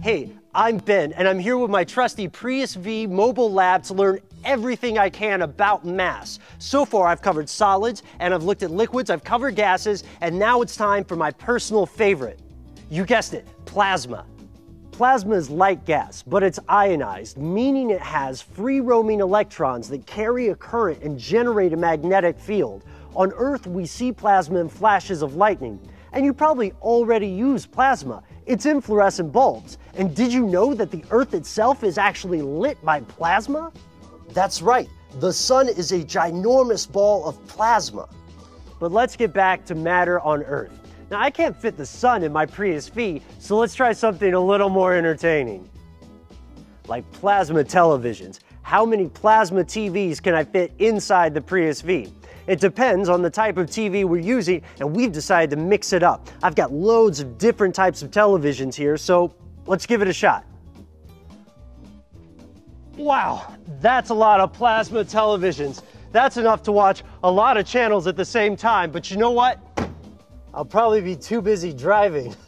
Hey, I'm Ben, and I'm here with my trusty Prius V mobile lab to learn everything I can about mass. So far, I've covered solids, and I've looked at liquids, I've covered gases, and now it's time for my personal favorite. You guessed it, plasma. Plasma is light gas, but it's ionized, meaning it has free roaming electrons that carry a current and generate a magnetic field. On Earth, we see plasma in flashes of lightning, and you probably already use plasma. It's in fluorescent bulbs. And did you know that the Earth itself is actually lit by plasma? That's right, the sun is a ginormous ball of plasma. But let's get back to matter on Earth. Now, I can't fit the sun in my Prius V, so let's try something a little more entertaining. Like plasma televisions. How many plasma TVs can I fit inside the Prius V? It depends on the type of TV we're using, and we've decided to mix it up. I've got loads of different types of televisions here, so let's give it a shot. Wow, that's a lot of plasma televisions. That's enough to watch a lot of channels at the same time, but you know what? I'll probably be too busy driving.